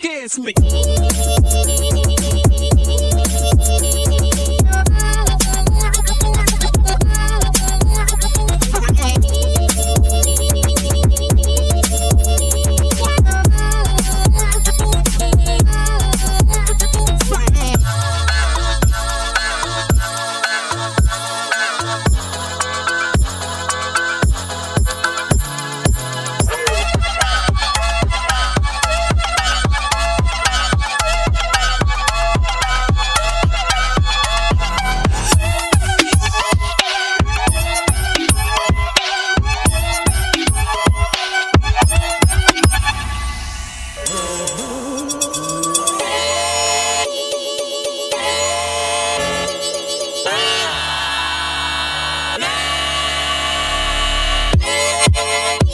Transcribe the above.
Dance me. Thank you.